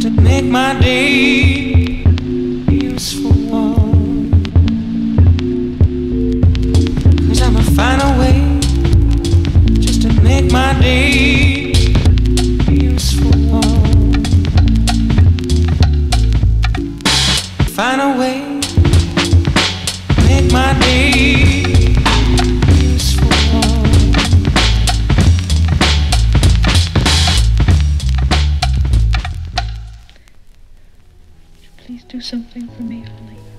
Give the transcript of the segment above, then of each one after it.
to make my day. do something for me, honey.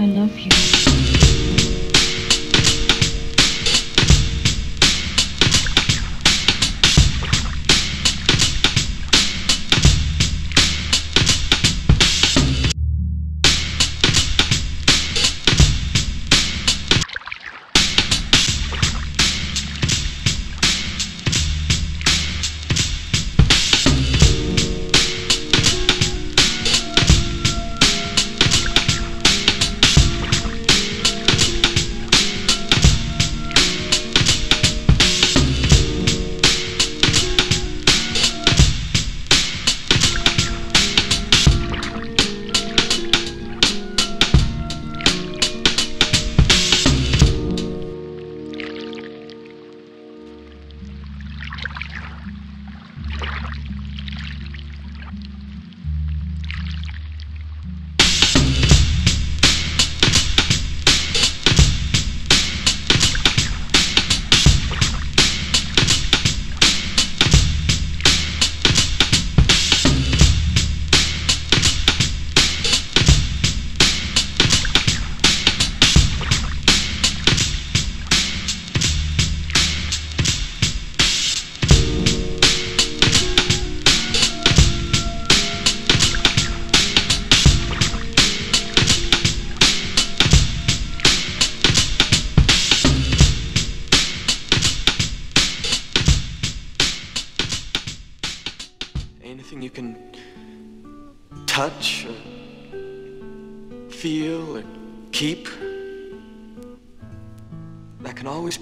I love you.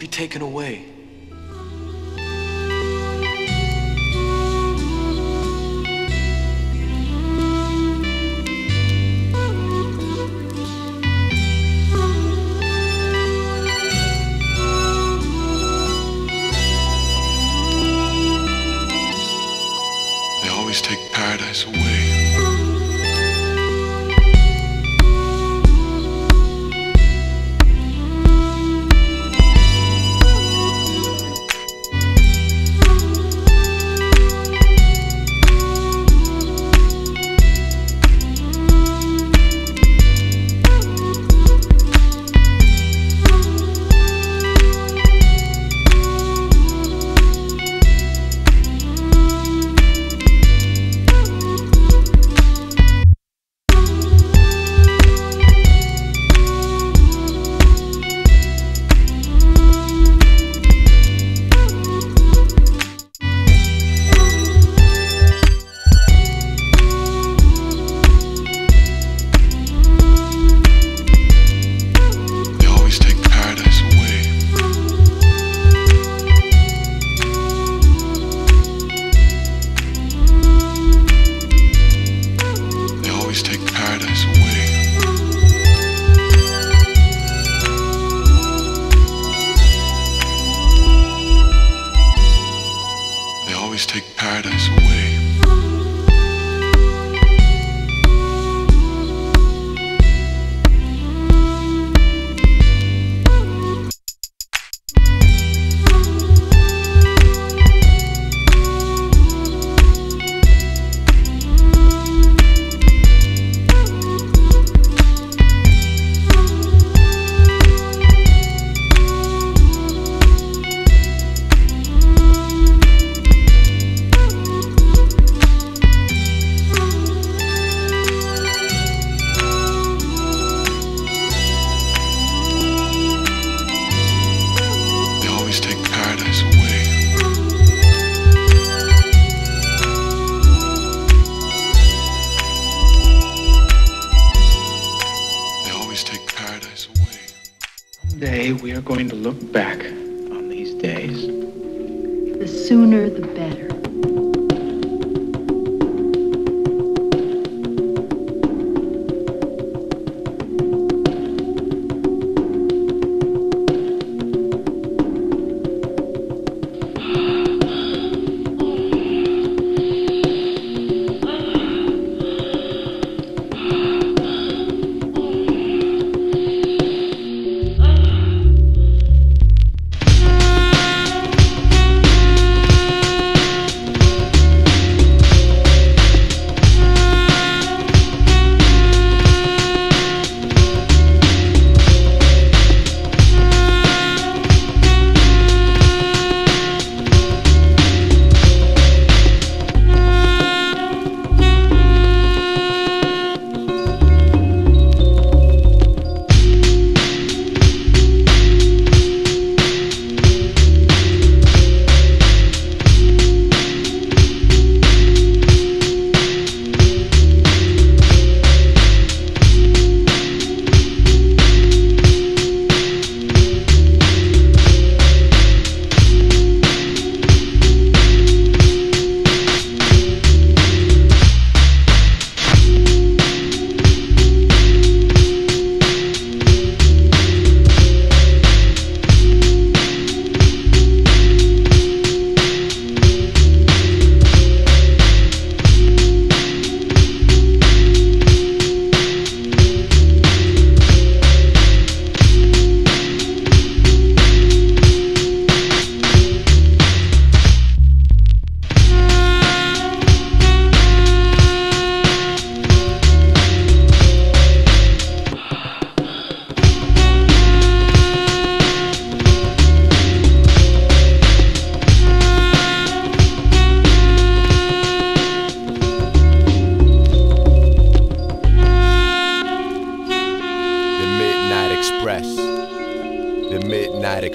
be taken away. always take paradise away. the sooner the better.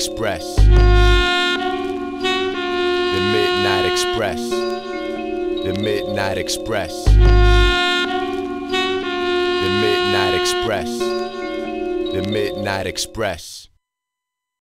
Express. The Midnight Express. The Midnight Express. The Midnight Express. The Midnight Express.